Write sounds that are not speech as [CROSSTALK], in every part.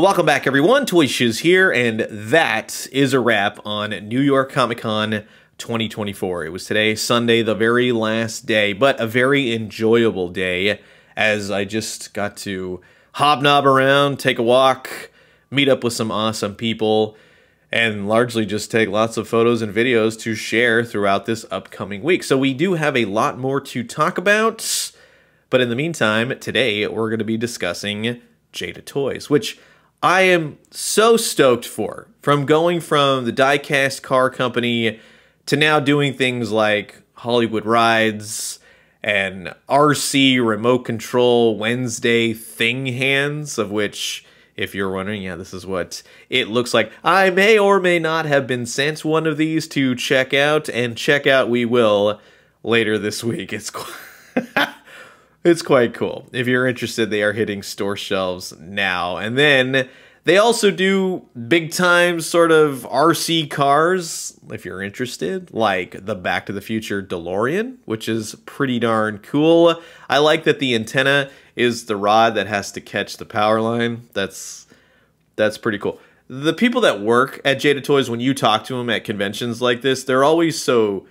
Welcome back everyone, Toy Shiz here, and that is a wrap on New York Comic Con 2024. It was today, Sunday, the very last day, but a very enjoyable day as I just got to hobnob around, take a walk, meet up with some awesome people, and largely just take lots of photos and videos to share throughout this upcoming week. So we do have a lot more to talk about, but in the meantime, today we're going to be discussing Jada Toys, which I am so stoked for. From going from the diecast car company to now doing things like Hollywood Rides and RC remote control Wednesday thing hands, of which, if you're wondering, yeah, this is what it looks like. I may or may not have been sent one of these to check out, and check out we will later this week. It's [LAUGHS] It's quite cool. If you're interested, they are hitting store shelves now. And then they also do big time sort of RC cars, if you're interested, like the Back to the Future DeLorean, which is pretty darn cool. I like that the antenna is the rod that has to catch the power line. That's that's pretty cool. The people that work at Jada Toys, when you talk to them at conventions like this, they're always so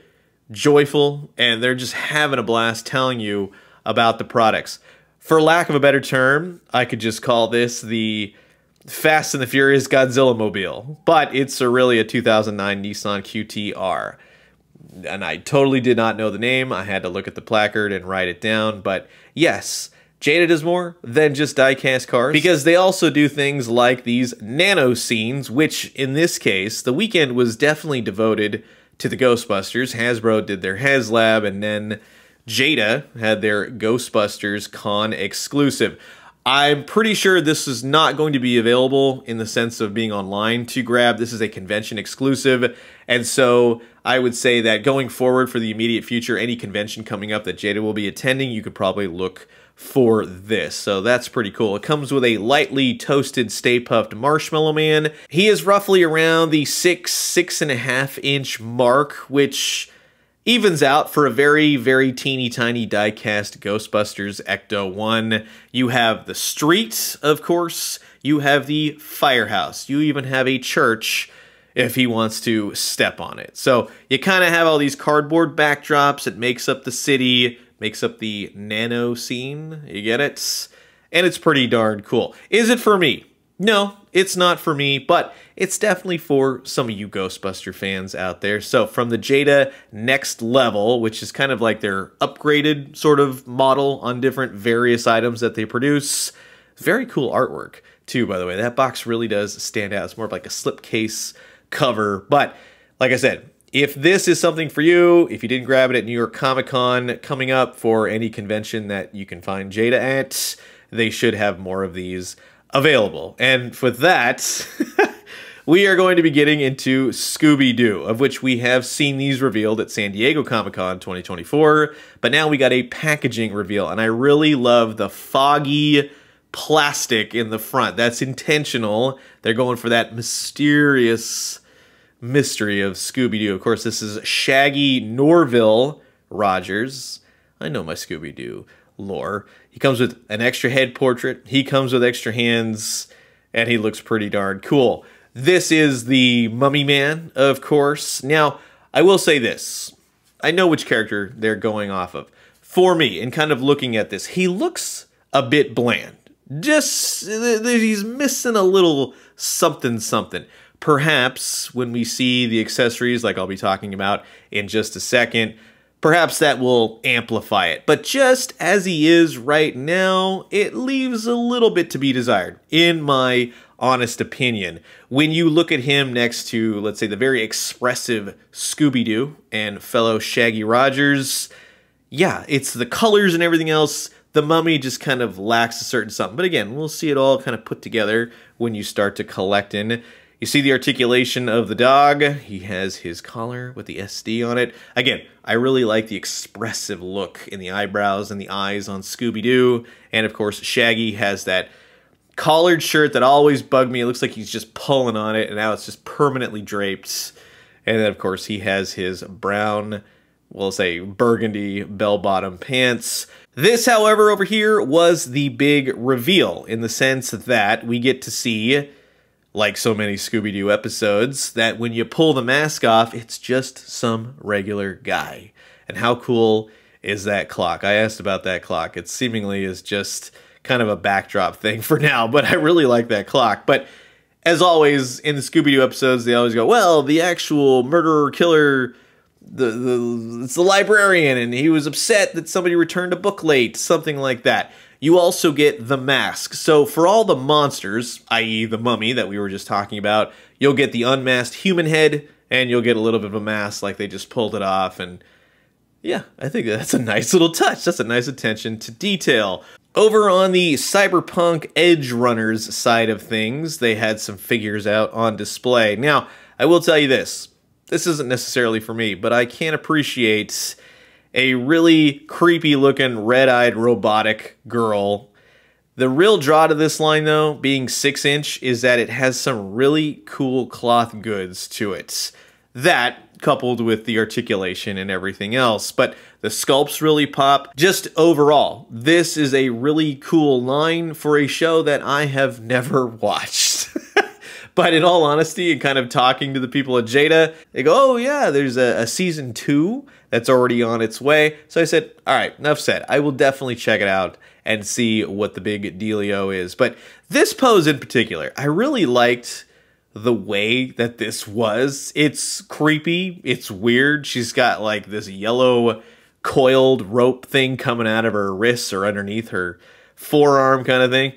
joyful and they're just having a blast telling you about the products. For lack of a better term, I could just call this the Fast and the Furious Godzilla mobile, but it's a really a 2009 Nissan GT-R. And I totally did not know the name. I had to look at the placard and write it down. But yes, Jada does more than just diecast cars because they also do things like these nano scenes, which in this case, the weekend was definitely devoted to the Ghostbusters. Hasbro did their HasLab, and then Jada had their Ghostbusters Con exclusive. I'm pretty sure this is not going to be available in the sense of being online to grab. This is a convention exclusive. And so I would say that going forward for the immediate future, any convention coming up that Jada will be attending, you could probably look for this. So that's pretty cool. It comes with a lightly toasted Stay Puft Marshmallow Man. He is roughly around the six, six and a half inch mark, which evens out for a very, very teeny tiny diecast Ghostbusters Ecto 1. You have the street, of course. You have the firehouse. You even have a church if he wants to step on it. So you kind of have all these cardboard backdrops. It makes up the city, makes up the nano scene. You get it? And it's pretty darn cool. Is it for me? No, it's not for me, but it's definitely for some of you Ghostbuster fans out there. So from the Jada Next Level, which is kind of like their upgraded sort of model on different various items that they produce, very cool artwork too, by the way. That box really does stand out. It's more of like a slipcase cover, but like I said, if this is something for you, if you didn't grab it at New York Comic Con coming up for any convention that you can find Jada at, they should have more of these available. And with that, [LAUGHS] we are going to be getting into Scooby Doo, of which we have seen these revealed at San Diego Comic Con 2024. But now we got a packaging reveal, and I really love the foggy plastic in the front. That's intentional. They're going for that mysterious mystery of Scooby Doo. Of course, this is Shaggy Norville Rogers. I know my Scooby Doo lore. He comes with an extra head portrait, he comes with extra hands, and he looks pretty darn cool. This is the Mummy Man, of course. Now, I will say this. I know which character they're going off of. For me, in kind of looking at this, he looks a bit bland. Just, he's missing a little something something. Perhaps when we see the accessories, like I'll be talking about in just a second, Perhaps that will amplify it. But just as he is right now, it leaves a little bit to be desired, in my honest opinion. When you look at him next to, let's say, the very expressive Scooby-Doo and fellow Shaggy Rogers, yeah, it's the colors and everything else. The Mummy just kind of lacks a certain something. But again, we'll see it all kind of put together when you start to collect in. You see the articulation of the dog. He has his collar with the SD on it. Again, I really like the expressive look in the eyebrows and the eyes on Scooby-Doo. And of course, Shaggy has that collared shirt that always bugged me. It looks like he's just pulling on it, and now it's just permanently draped. And then, of course, he has his brown, we'll say burgundy bell-bottom pants. This, however, over here was the big reveal in the sense that we get to see, like so many Scooby Doo episodes, that when you pull the mask off, it's just some regular guy. And how cool is that clock? I asked about that clock. It seemingly is just kind of a backdrop thing for now, [LAUGHS] but I really like that clock. But as always, in the Scooby Doo episodes, they always go, well, the actual murderer killer. The, the it's the librarian and he was upset that somebody returned a book late something like that you also get the mask so for all the monsters i.e the mummy that we were just talking about you'll get the unmasked human head and you'll get a little bit of a mask like they just pulled it off and yeah, I think that's a nice little touch. That's a nice attention to detail. Over on the Cyberpunk Edgerunners side of things, they had some figures out on display. Now, I will tell you this. This isn't necessarily for me, but I can appreciate a really creepy looking red-eyed robotic girl. The real draw to this line though, being 6 inch, is that it has some really cool cloth goods to it. That coupled with the articulation and everything else. But the sculpts really pop. Just overall, this is a really cool line for a show that I have never [LAUGHS] watched. But in all honesty, and kind of talking to the people at Jada, they go, oh yeah, there's a, a season two that's already on its way. So I said, all right, enough said. I will definitely check it out and see what the big dealio is. But this pose in particular, I really liked the way that this was. It's creepy. It's weird. She's got like this yellow coiled rope thing coming out of her wrists or underneath her forearm kind of thing.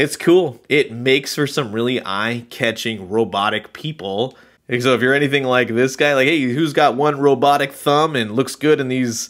It's cool. It makes for some really eye-catching robotic people. So if you're anything like this guy, like, hey, who's got one robotic thumb and looks good in these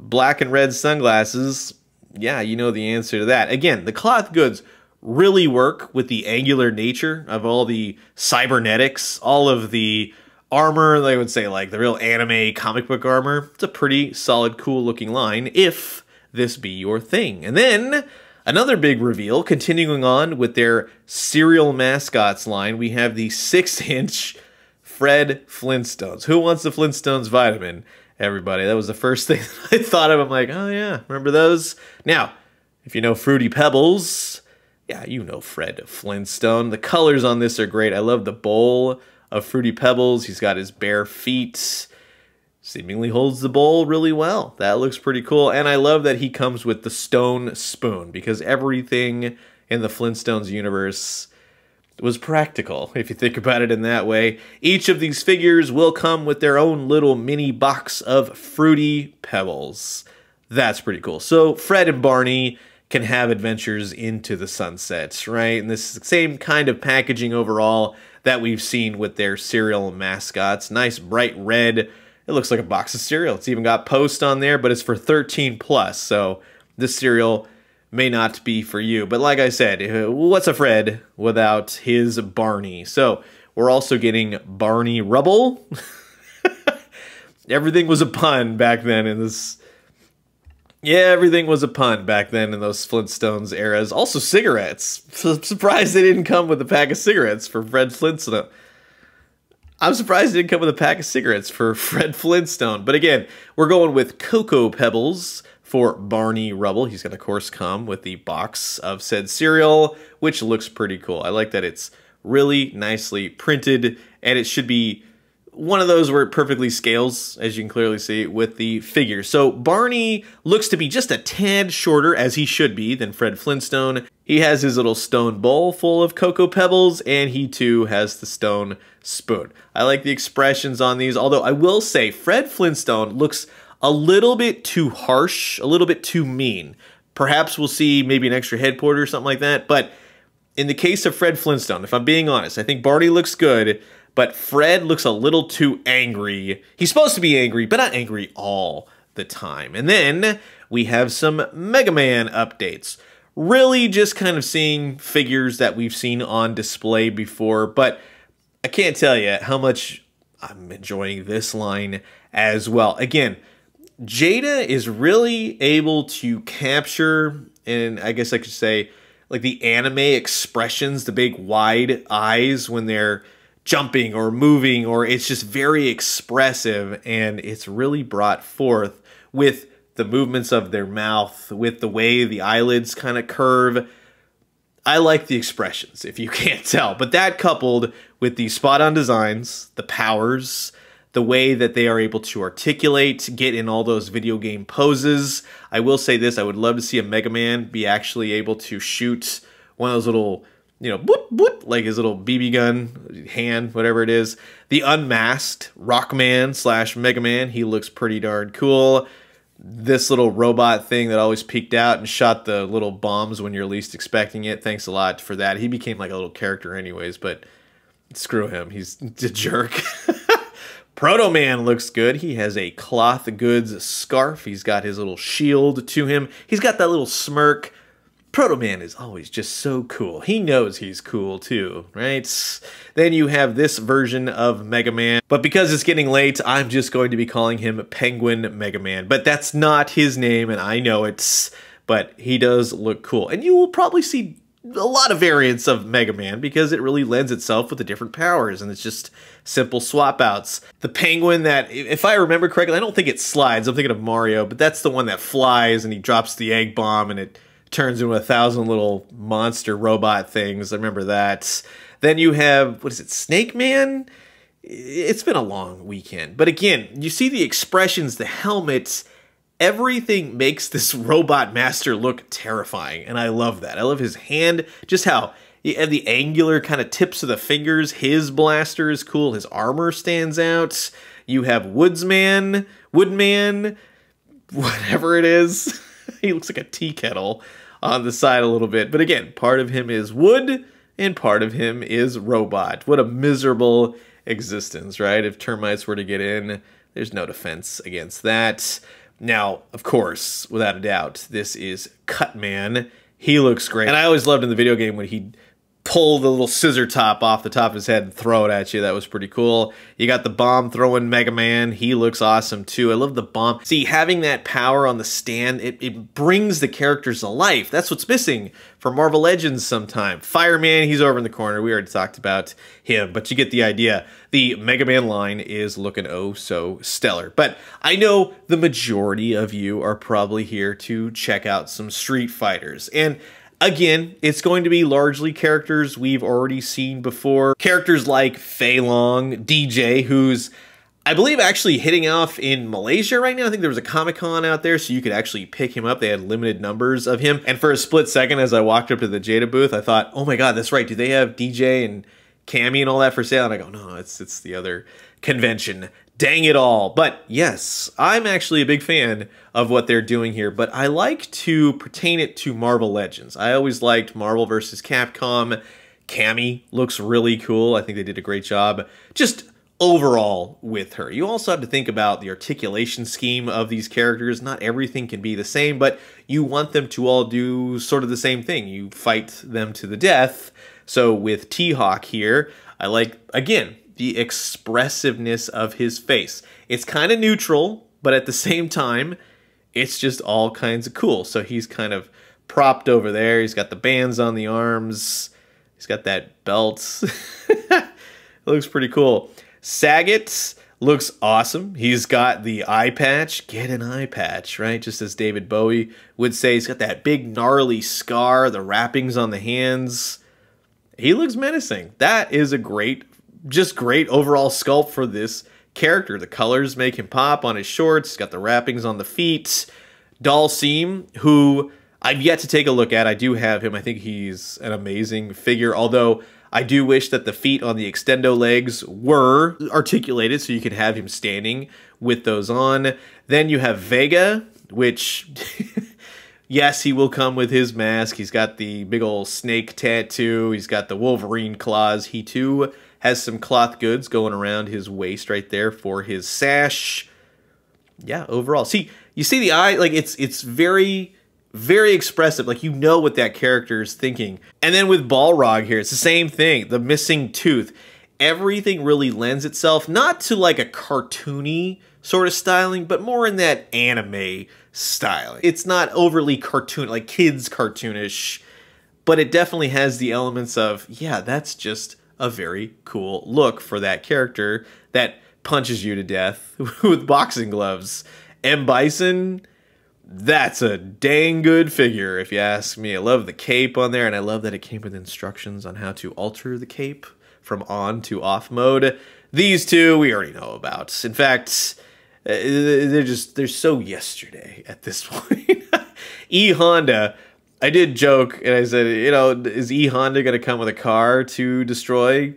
black and red sunglasses? Yeah, you know the answer to that. Again, the cloth goods really work with the angular nature of all the cybernetics, all of the armor, they would say like the real anime comic book armor. It's a pretty solid, cool looking line if this be your thing. And then another big reveal, continuing on with their cereal mascots line, we have the six inch [LAUGHS] Fred Flintstones. Who wants the Flintstones vitamin? Everybody. That was the first [LAUGHS] thing I thought of. I'm like, oh yeah, remember those? Now, if you know Fruity Pebbles, yeah, you know Fred Flintstone. The colors on this are great. I love the bowl of Fruity Pebbles. He's got his bare feet. Seemingly holds the bowl really well. That looks pretty cool. And I love that he comes with the stone spoon because everything in the Flintstones universe was practical, if you think about it in that way. Each of these figures will come with their own little mini box of Fruity Pebbles. That's pretty cool. So Fred and Barney can have adventures into the sunsets, right? And this same kind of packaging overall that we've seen with their cereal mascots. Nice bright red. It looks like a box of cereal. It's even got post on there, but it's for 13 plus. So this cereal may not be for you. But like I said, what's a Fred without his Barney? So we're also getting Barney Rubble. [LAUGHS] Everything was a pun back then in this yeah, everything was a pun back then in those Flintstones eras. Also, cigarettes. [LAUGHS] surprised they didn't come with a pack of cigarettes for Fred Flintstone. I'm surprised they didn't come with a pack of cigarettes for [LAUGHS] Fred Flintstone. But again, we're going with Cocoa Pebbles for Barney Rubble. He's going to, of course, come with the box of said cereal, which looks pretty cool. I like that it's really nicely printed, and it should be one of those where it perfectly scales, as you can clearly see, with the figure. So Barney looks to be just a tad shorter, as he should be, than Fred Flintstone. He has his little stone bowl full of Cocoa Pebbles, and he too has the stone spoon. I like the expressions on these, although I will say Fred Flintstone looks a little bit too harsh, a little bit too mean. Perhaps we'll see maybe an extra head porter or something like that, but in the case of Fred Flintstone, if I'm being honest, I think Barney looks good, but Fred looks a little too angry. He's supposed to be angry, but not angry all the time. And then we have some Mega Man updates. Really just kind of seeing figures that we've seen on display before, but I can't tell you how much I'm enjoying this line as well. Again, Jada is really able to capture, and I guess I could say, like the anime expressions, the big wide eyes when they're jumping or moving or it's just very expressive and it's really brought forth with the movements of their mouth, with the way the eyelids kind of curve. I like the expressions, if you [LAUGHS] can't tell. But that coupled with the spot on designs, the powers, the way that they are able to articulate, get in all those video game poses. I will say this I would love to see a Mega Man be actually able to shoot one of those little, you know, boop, boop, like his little BB gun, hand, whatever it is. The unmasked Rockman slash Mega Man, he looks pretty darn cool this little robot thing that always peeked out and shot the little bombs when you're least expecting it. Thanks a lot for that. He became like a little character anyways, but screw him. He's [LAUGHS] a jerk. [LAUGHS] Proto Man looks good. He has a cloth goods scarf. He's got his little shield to him. He's got that little smirk. Proto Man is always just so cool. He knows he's cool too, right? Then you have this version of Mega Man, but because it's getting late, I'm just going to be calling him Penguin Mega Man. But that's not his name, and I know it's, but he does look cool. And you will probably see a lot of variants of Mega Man because it really lends itself with the different powers and it's just simple swap outs. The penguin that, if I remember correctly, I don't think it slides. I'm thinking of Mario, but that's the one that flies and he drops the egg bomb and it turns into a thousand little monster robot things. I remember that. Then you have, what is it, Snake Man? It's been a long weekend. But again, you see the expressions, the helmets, everything makes this [LAUGHS] robot master look terrifying. And I love that. I love his hand, just how have the angular kind of tips of the fingers. His blaster is cool. His armor stands out. You have Woodsman, Woodman, [LAUGHS] whatever it is. [LAUGHS] he looks like a tea kettle on the side a little bit. But again, part of him is wood and part of him is robot. What a miserable existence, right? If termites were to get in, there's no defense against that. Now, of course, without a doubt, this is Cutman. He looks great. And I always loved in the video game when he pull the little scissor top off the top of his head and throw it at you. That was pretty cool. You got the bomb throwing Mega Man. He looks awesome too. I love the bomb. See, having that power on the stand, it, it brings the characters to life. That's what's missing for Marvel Legends sometime. Fireman, he's over in the corner. We already talked about him, but you get the idea. The Mega Man line is looking oh so stellar. But I know the majority of you are probably here to check out some Street Fighters. And Again, it's going to be largely characters we've already seen before. Characters like Fei Long, Dee Jay, who's I believe actually hitting off in Malaysia right now. I think there was a Comic Con out there, so you could actually pick him up. They had limited numbers of him. And for a split second, as I walked up to the Jada booth, I thought, oh my god, that's right. Do they have Dee Jay and Cammy and all that for sale? And I go, no, it's it's the other convention. Dang it all. But yes, I'm actually a big fan of what they're doing here, but I like to pertain it to Marvel Legends. I always liked Marvel versus Capcom. Cammy looks really cool. I think they did a great job. Just overall with her. You also have to think about the articulation scheme of these characters. Not everything can be the same, but you want them to all do sort of the same thing. You fight them to the death. So with T-Hawk here, I like, again, the expressiveness of his face. It's kind of neutral, but at the same time, it's just all kinds of cool. So he's kind of propped over there. He's got the bands on the arms. He's got that belt. [LAUGHS] looks pretty cool. Sagat looks awesome. He's got the eye patch. Get an eye patch, right? Just as David Bowie would say. He's got that big gnarly scar, the wrappings on the hands. He looks menacing. That is a great just great overall sculpt for this character. The colors make him pop on his shorts. He's got the wrappings on the feet. Dhalsim, who I've yet to take a look at. I do have him. I think he's an amazing figure, although I do wish that the feet on the extendo legs were articulated so you could have him standing with those on. Then you have Vega, which [LAUGHS] yes, he will come with his mask. He's got the big old snake tattoo. He's got the Wolverine claws. He too has some cloth goods going around his waist right there for his sash. Yeah, overall. See, you see the eye, like it's it's very very expressive. Like you know what that character is thinking. And then with Balrog here, it's the same thing. The missing tooth. Everything really lends itself not to like a cartoony sort of styling, but more in that anime style. It's not overly cartoon, like kids cartoonish, but it definitely has the elements of, yeah, that's just a very cool look for that character that punches you to death [LAUGHS] with boxing gloves. M. Bison, that's a dang good figure, if you ask me. I love the cape on there, and I love that it came with instructions on how to alter the cape from on to off mode. These two we already know about. In fact, uh, they're just they're so yesterday at this [LAUGHS] point. E Honda, I did joke and I said, you know, is E Honda going to come with a car to destroy?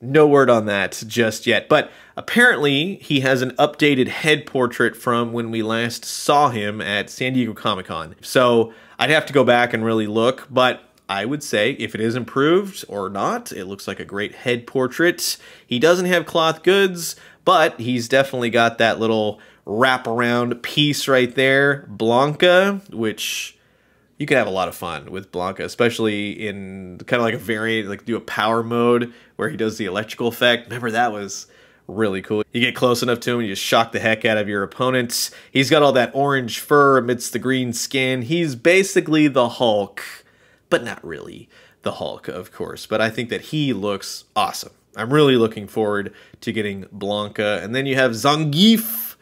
No word on that just yet. But apparently, he has an updated head portrait from when we last saw him at San Diego Comic Con. So I'd have to go back and really look, but I would say if it is improved or not, it looks like a great head portrait. He doesn't have cloth goods, but he's definitely got that little wraparound piece right there. Blanka, which you could have a lot of fun with Blanka, especially in kind of like a variant, like do a power mode where he does the electrical effect. Remember that was really cool. You get close enough to him, you just shock the heck out of your opponents. He's got all that orange fur amidst the green skin. He's basically the Hulk, but not really the Hulk, of course. But I think that he looks awesome. I'm really looking forward to getting Blanka. And then you have Zangief,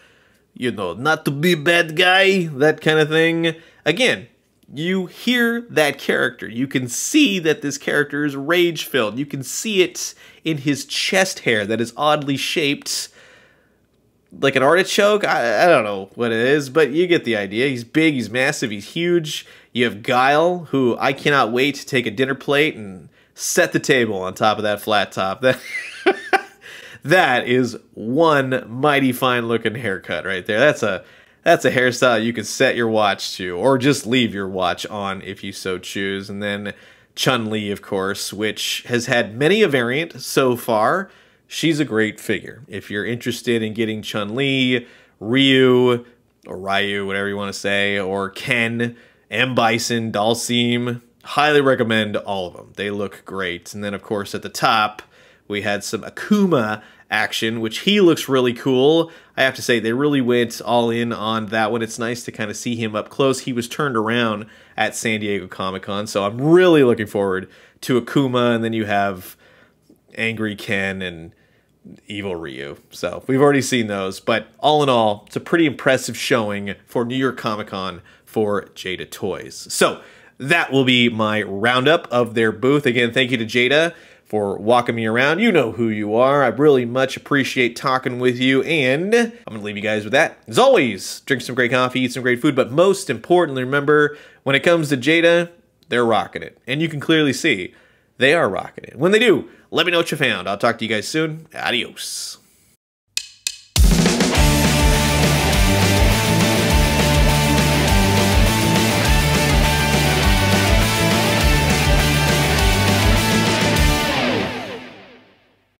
you know, not to be bad guy, that kind of thing. Again, you hear that character. You can see that this character is rage filled. You can see it in his chest hair that is oddly shaped like an artichoke. I, I don't know what it is, but you get the idea. He's big, he's massive, he's huge. You have Guile, who I cannot wait to take a dinner plate and set the table on top of that flat top. [LAUGHS] That that is one mighty fine looking haircut right there. That's a that's a hairstyle you can set your watch to, or just leave your watch on if you so choose. And then Chun Li, of course, which has had many a variant so far. She's a great figure. If you're interested in getting Chun Li, Ryu, or Ryu, whatever you want to say, or Ken, M. Bison, Dhalsim, highly recommend all of them. They look great. And then, of course, at the top, we had some Akuma action, which he looks really cool. I have to say, they really went all in on that one. It's nice to kind of see him up close. He was turned around at San Diego Comic Con, so I'm really looking forward to Akuma. And then you have Angry Ken and Evil Ryu. So we've already seen those, but all in all, it's a pretty impressive showing for New York Comic Con for Jada Toys. So that will be my roundup of their booth. Again, thank you to Jada for walking me around. You know who you are. I really much appreciate talking with you, and I'm going to leave you guys with that. As always, drink some great coffee, eat some great food, but most importantly, remember, when it comes to Jada, they're rocking it. And you can clearly see they are rocking it. When they do, let me know what you found. I'll talk to you guys soon. Adios.